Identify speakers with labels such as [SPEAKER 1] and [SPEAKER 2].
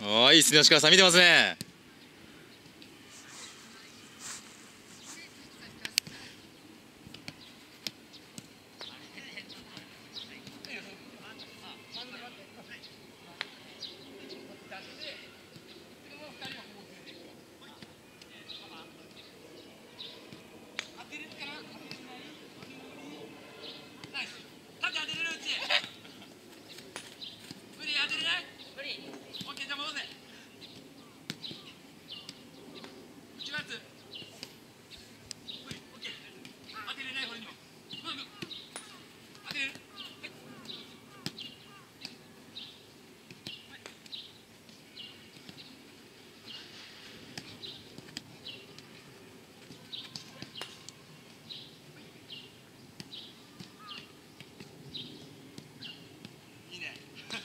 [SPEAKER 1] おいいっすね吉川さん見てますね。